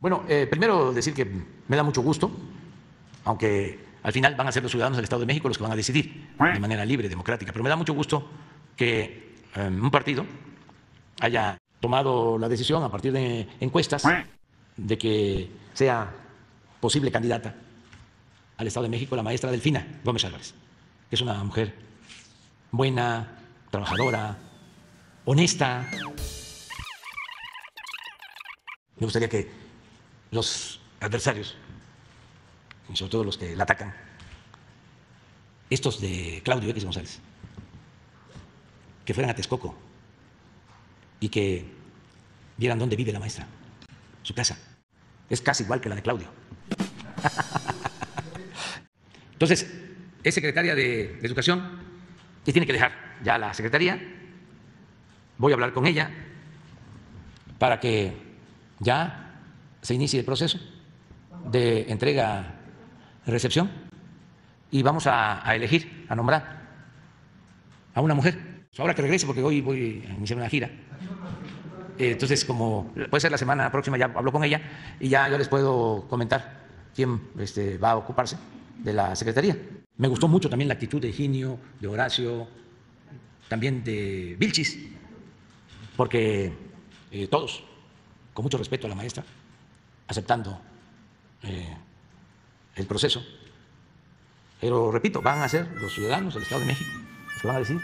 Bueno, eh, primero decir que me da mucho gusto, aunque al final van a ser los ciudadanos del Estado de México los que van a decidir de manera libre, democrática, pero me da mucho gusto que eh, un partido haya tomado la decisión a partir de encuestas de que sea posible candidata al Estado de México la maestra Delfina Gómez Álvarez, que es una mujer buena, trabajadora, honesta. Me gustaría que los adversarios, y sobre todo los que la atacan, estos de Claudio X González, que fueran a Texcoco y que vieran dónde vive la maestra, su casa. Es casi igual que la de Claudio. Entonces, es secretaria de, Educación y tiene que dejar ya la secretaría. Voy a hablar con ella para que ya se inicie el proceso de entrega-recepción y vamos a, elegir, a nombrar a una mujer. Ahora que regrese, porque hoy voy a iniciar una gira, eh, entonces, como puede ser la semana próxima, ya hablo con ella y ya yo les puedo comentar quién este, va a ocuparse de la Secretaría. Me gustó mucho también la actitud de Higinio, de Horacio, también de Vilchis, porque eh, todos, con mucho respeto a la maestra, aceptando eh, el proceso. Pero repito, van a ser los ciudadanos del Estado de México los que van a decir